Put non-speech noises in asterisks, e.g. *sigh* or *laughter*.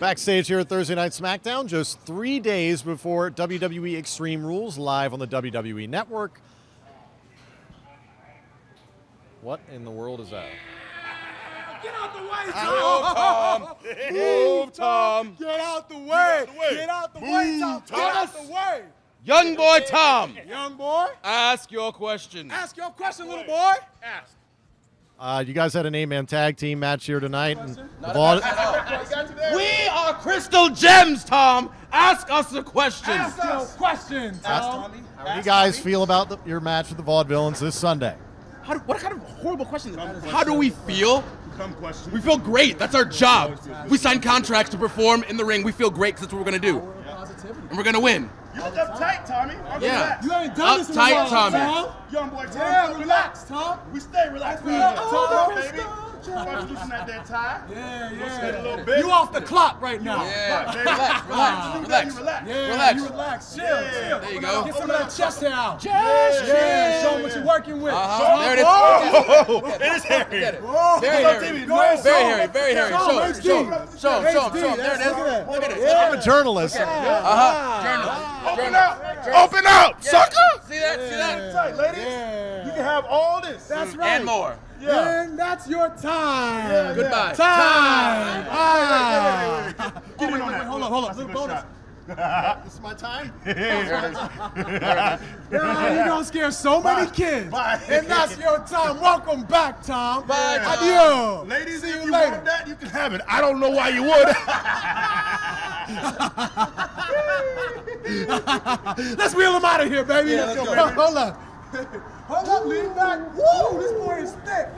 Backstage here at Thursday Night SmackDown, just three days before WWE Extreme Rules live on the WWE Network. What in the world is that? Get out the way, Tom. Move, Tom. Get out the way. Get out the way, Tom. Get out the way. Young boy Tom, Young boy, ask your question. ask your question, little boy. Ask. Uh, you guys had an eight-man tag team match here tonight. And are crystal gems, Tom. Ask us a question. Ask us questions. how do you guys feel about the, your match with the Vaudevillains this Sunday? How do, what kind of horrible question? How do we feel? Come question. We feel great. That's our job. We signed contracts to perform in the ring. We feel great because that's what we're gonna do, and we're gonna win. You look uptight, Tommy. I'm Yeah. Relaxed. You ain't done this in a Uptight while, Tommy. Tom. Young boy, Tom. Yeah, relax, Tom. We stay relaxed. We around are here. all baby. crystal Why loosen that there tie? Yeah, Stay a yeah. little bit. You off the clock right now. Yeah. Right, baby. Relax, relax, You relax. relax. Yeah, Relax. you relax. Chill, Yeah. chill. There you go. Get some of that chest hair out. Chest Yeah, hair. show them what you're working with. Uh-huh. There it is. Oh, Look at it is hairy. Look at it. Whoa. Very hairy. Very go ahead, show hairy. Very hairy. Show Show him, him. Show him. Show him. Show him. Show him. There it that's- is. look at that. Look at it. I'm a journalist. Uh huh. Journal. Open up. Open up, sucker. See that? See that? Tight, ladies. Yeah. You can have all this. That's right. And more. Yeah. And that's your time. Yeah, Goodbye. Time. Wait, Ah. wait, wait, wait. Oh, Get wait, in on wait, that. *laughs* hold on, hold on. Little bonus. shot. This is my time. *laughs* Yeah, *laughs* you're gonna scare so many kids. Bye. And that's your time. Welcome back, Tom. Bye, Tom. Adios. Ladies, See if you you later. want that, you can have it. I don't know why you would. *laughs* Let's wheel him out of here, baby. Yeah, let's go, Hold- baby. Hold up. Hold up, lean back. Woo, this boy is thick.